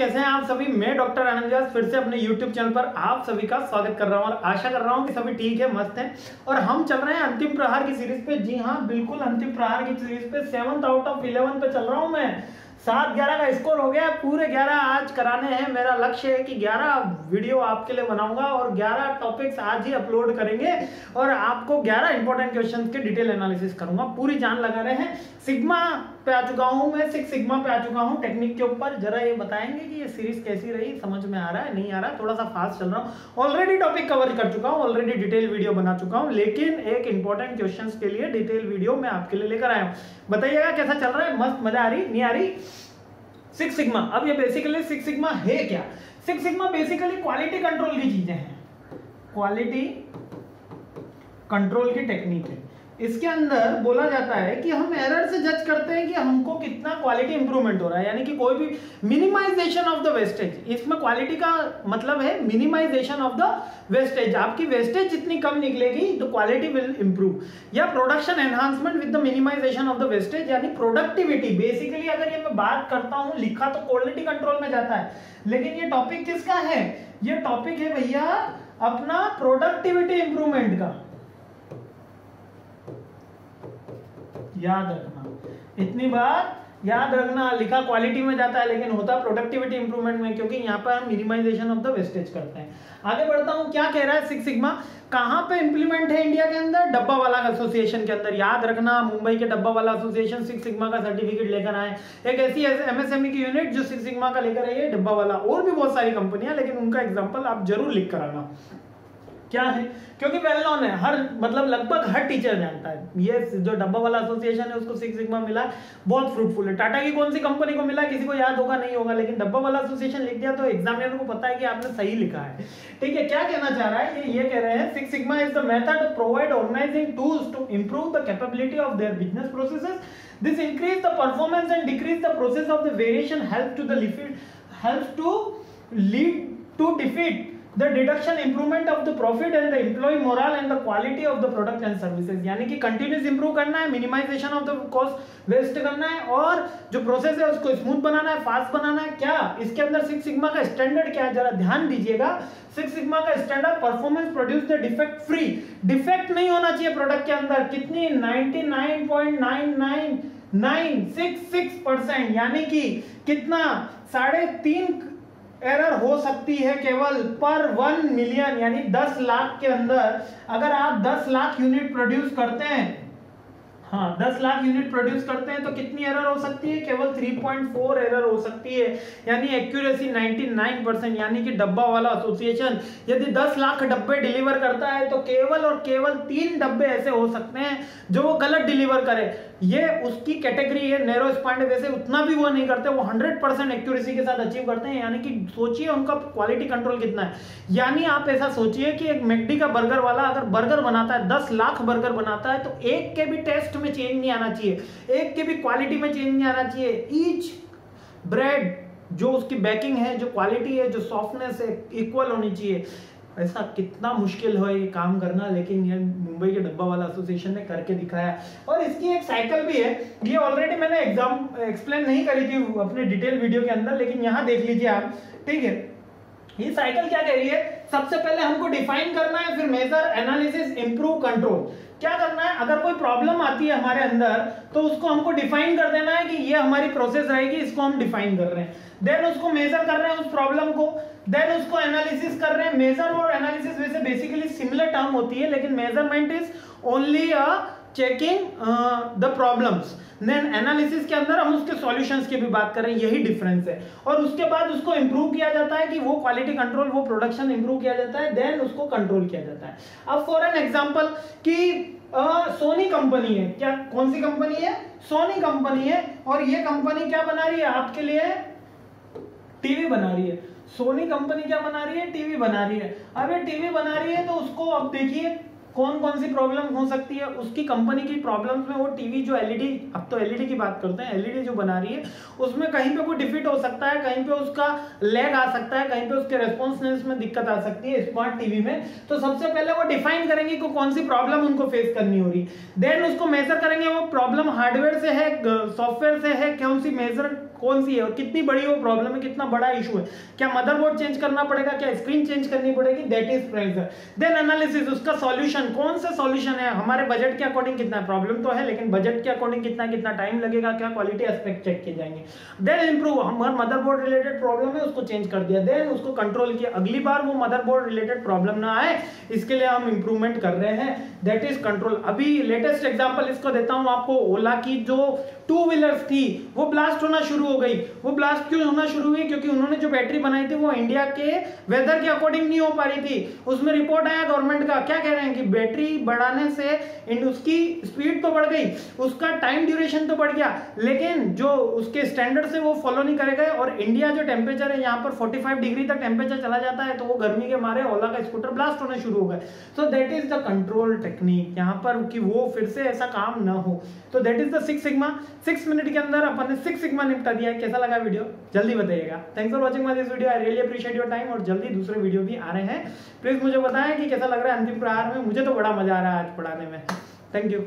कैसे हैं आप सभी? मैं डॉक्टर आनंद व्यास, फिर से अपने यूट्यूब चैनल पर आप सभी का स्वागत कर रहा हूँ और आशा कर रहा हूँ कि सभी ठीक है, मस्त हैं। और हम चल रहे हैं अंतिम प्रहार की सीरीज़ पे। जी हाँ बिल्कुल अंतिम प्रहार की सीरीज़ पे। सेवंथ आउट ऑफ़ इलेवन पे चल रहा हूँ मैं। सात ग्यारह का स्कोर हो गया, पूरे ग्यारह आज कराने हैं। मेरा लक्ष्य है कि ग्यारह वीडियो आपके लिए बनाऊँगा और ग्यारह टॉपिक्स आज ही अपलोड करेंगे और आपको ग्यारह इंपॉर्टेंट क्वेश्चन के डिटेल एनालिसिस करूँगा। पूरी जान लगा रहे हैं। सिग्मा पे आ चुका हूँ मैं, सिक्स सिग्मा पे आ चुका हूँ टेक्निक के ऊपर। जरा ये बताएँगे कि ये सीरीज़ कैसी रही? समझ में आ रहा है? नहीं आ रहा? थोड़ा सा फास्ट चल रहा हूँ। ऑलरेडी टॉपिक कवर कर चुका हूँ ऑलरेडी डिटेल वीडियो बना चुका हूँ। लेकिन एक इंपॉर्टेंट क्वेश्चन के लिए डिटेल वीडियो मैं आपके लिए लेकर आया हूँ। बताइएगा कैसा चल रहा है? मस्त, मज़ा आ रही? नहीं आ रही? सिक्स सिग्मा अब ये बेसिकली सिक्स सिग्मा है क्या? Six sigma basically quality control की चीज़ें हैं। क्वालिटी कंट्रोल की टेक्निक है। इसके अंदर बोला जाता है कि हम एरर से जज करते हैं कि हमको कितना क्वालिटी इंप्रूवमेंट हो रहा है, यानी कि कोई भी मिनिमाइजेशन ऑफ़ द वेस्टेज इसमें क्वालिटी का मतलब है मिनिमाइजेशन ऑफ़ द वेस्टेज आपकी वेस्टेज जितनी कम निकलेगी तो क्वालिटी विल इंप्रूव या production enhancement with the minimization of the wastage यानी प्रोडक्टिविटी बेसिकली अगर ये मैं बात करता हूँ, लिखा तो क्वालिटी कंट्रोल में जाता है। लेकिन ये टॉपिक किसका है? ये टॉपिक है भैया अपना प्रोडक्टिविटी इंप्रूवमेंट का। याद रखना। इतनी बात याद रखना, लिखा क्वालिटी में जाता है, लेकिन होता प्रोडक्टिविटी इंप्रूवमेंट में, क्योंकि यहाँ पर हम मिनिमाइजेशन ऑफ़ द वेस्टेज करते हैं। आगे बढ़ता हूँ, क्या कह रहा है सिक्स सिग्मा कहाँ पे इंप्लीमेंट है इंडिया के अंदर? डब्बा वाला एसोसिएशन के अंदर। याद रखना, मुंबई के dabbawala association six sigma का सर्टिफिकेट लेकर आए। एक ऐसी एमएसएमई की यूनिट जो सिक्स सिग्मा का लेकर आई है, डब्बा वाला। और भी बहुत सारी कंपनियाँ लेकिन उनका एग्ज़ाम्पल आप ज़रूर लिख कर आना। क्या है? क्योंकि वेल नोन है? हर मतलब लगभग हर टीचर जानता है। ये जो डब्बा वाला एसोसिएशन है, उसको सिक्स सिग्मा मिला। बहुत फ्रूटफुल है। टाटा की कौन सी कंपनी को मिला? किसी को याद होगा, नहीं होगा। लेकिन डब्बा वाला एसोसिएशन लिख दिया तो एग्जामिनर को पता है कि आपने सही लिखा है। ठीक है, क्या कहना चाह रहा है? ये ये कह रहे हैं six sigma is the method provide organizing tools to improve the capability of their business processes this increase the performance and decrease the process of the variation help to the help to lead to defeat the deduction improvement of the profit and the employee morale and the quality of the product and services यानी कि continuous improve करना है minimization of the cost waste करना है और जो process है उसको smooth बनाना है fast बनाना है क्या इसके अंदर सिक्स सिग्मा का स्टैंडर्ड क्या है जरा ध्यान दीजिएगा सिक्स सिग्मा का standard performance produce the defect free defect नहीं होना चाहिए प्रोडक्ट के अंदर कितनी 99.99966 परसेंट यानी कि कितना साढ़े तीन एरर हो सकती है केवल पर वन मिलियन, यानी दस लाख के अंदर। अगर आप दस लाख यूनिट प्रोड्यूस करते हैं हाँ 10 लाख यूनिट प्रोड्यूस करते हैं तो कितनी एरर हो सकती है? केवल 3.4 एरर हो सकती है। यानी एक्यूरेसी 99 परसेंट यानी कि डब्बा वाला एसोसिएशन यदि 10 लाख डब्बे डिलीवर करता है तो केवल और केवल तीन डब्बे ऐसे हो सकते हैं, जो वो गलत डिलीवर करे। ये उसकी कैटेगरी है नैरो स्पाइंड वैसे उतना भी वो नहीं करते, वो 100 परसेंट एक्यूरेसी के साथ अचीव करते हैं, यानी कि सोचिए उनका क्वालिटी कंट्रोल कितना है। यानी आप ऐसा सोचिए कि एक मैकडी का बर्गर वाला अगर बर्गर बनाता है, दस लाख बर्गर बनाता है तो एक के भी टेस्ट में चेंज नहीं आना चाहिए, एक के भी क्वालिटी में चेंज नहीं आना चाहिए। ईच ब्रेड जो उसकी बैकिंग है, जो क्वालिटी है, जो सॉफ्टनेस है इक्वल होनी चाहिए। ऐसा कितना मुश्किल हो ये काम करना, लेकिन ये मुंबई के डब्बा वाला एसोसिएशन ने करके दिखाया। और इसकी एक साइकिल भी है। ये ऑलरेडी मैंने एग्ज़ाम एक्सप्लेन नहीं करी थी अपने डिटेल वीडियो के अंदर, लेकिन यहाँ देख लीजिए आप। ठीक है? ये साइकिल क्या कह रही है? सबसे पहले हमको डिफाइन करना है, फिर मेजर एनालिसिस इंप्रूव कंट्रोल क्या करना है? अगर कोई प्रॉब्लम आती है हमारे अंदर तो उसको हमको डिफाइन कर देना है कि ये हमारी प्रोसेस रहेगी, इसको हम डिफाइन कर रहे हैं। देन उसको मेजर कर रहे हैं उस प्रॉब्लम को। देन उसको एनालिसिस कर रहे हैं। मेजर और एनालिसिस वैसे बेसिकली सिमिलर टर्म होती है, लेकिन measurement is only a checking the problems then analysis के अंदर हम उसके सॉल्यूशंस की भी बात करें यही डिफरेंस है। और उसके बाद उसको इंप्रूव किया जाता है कि वो क्वालिटी कंट्रोल वो प्रोडक्शन इंप्रूव किया जाता है देन उसको कंट्रोल किया जाता है। अब फॉर एन एग्जांपल कि सोनी uh, कंपनी है। क्या कौन सी कंपनी है? सोनी कंपनी है। और ये कंपनी क्या बना रही है? आपके लिए टीवी बना रही है। सोनी कंपनी क्या बना रही है? टीवी बना रही है। अब ये टीवी बना रही है तो उसको अब देखिए कौन कौन सी प्रॉब्लम हो सकती है, उसकी कंपनी की प्रॉब्लम्स में वो टीवी जो एलईडी अब तो एलईडी की बात करते हैं एलईडी जो बना रही है, उसमें कहीं पे कोई डिफिट हो सकता है, कहीं पे उसका लैग आ सकता है, कहीं पे उसके रेस्पॉन्सनेस में दिक्कत आ सकती है स्मार्ट टीवी में। तो सबसे पहले वो डिफाइन करेंगे कि कौन सी प्रॉब्लम उनको फेस करनी हो रही। देन उसको मेजर करेंगे, वो प्रॉब्लम हार्डवेयर से है सॉफ्टवेयर से है, कौन सी मेजर कौन सी है और कितनी बड़ी वो प्रॉब्लम है, कितना बड़ा इशू है। क्या मदरबोर्ड चेंज करना पड़ेगा, क्या स्क्रीन चेंज करनी पड़ेगी? That is pressure then analysis उसका सॉल्यूशन कौन सा सॉल्यूशन है? हमारे बजट के अकॉर्डिंग कितना प्रॉब्लम तो है, लेकिन बजट के अकॉर्डिंग कितना कितना टाइम लगेगा, क्या क्वालिटी एस्पेक्ट चेक किए जाएँगे। देन इंप्रूव हमारा मदरबोर्ड रिलेटेड प्रॉब्लम है, उसको चेंज कर दिया। देन उसको कंट्रोल किया। अगली बार वो मदरबोर्ड रिलेटेड प्रॉब्लम ना आए, इसके लिए हम इंप्रूवमेंट कर रहे हैं। दैट इज़ कंट्रोल अभी लेटेस्ट एग्ज़ाम्पल इसको देता हूँ आपको ओला की जो टू व्हीलर्स थी, वो ब्लास्ट होना शुरू हो गई। वो ब्लास्ट क्यों होना शुरू हुई? क्योंकि उन्होंने जो बैटरी बनाई थी वो इंडिया के वेदर के अकॉर्डिंग नहीं हो पा रही थी। उसमें रिपोर्ट आया गवर्नमेंट का। क्या कह रहे हैं कि बैटरी बढ़ाने से उसकी स्पीड तो बढ़ गई, उसका टाइम ड्यूरेशन तो बढ़ गया, लेकिन जो उसके स्टैंडर्ड से वो फॉलो नहीं करेगा और इंडिया जो टेम्परेचर है, यहाँ पर 45 डिग्री तक टेम्परेचर चला जाता है तो वो गर्मी के मारे ओला का स्कूटर ब्लास्ट होने शुरू हो गए। So that is the control technique यहाँ पर कि वो फिर से ऐसा काम ना हो। तो that is the six sigma six minute के अंदर अपन ने सिक्स सिग्मा निपटा दिया, कैसा लगा वीडियो जल्दी बताइएगा। Thanks for watching my this video I really appreciate your time और जल्दी दूसरे वीडियो भी आ रहे हैं। प्लीज़ मुझे बताएँ कि कैसा लग रहा है अंतिम प्रहार में। मुझे तो बड़ा मज़ा आ रहा है आज पढ़ाने में। Thank you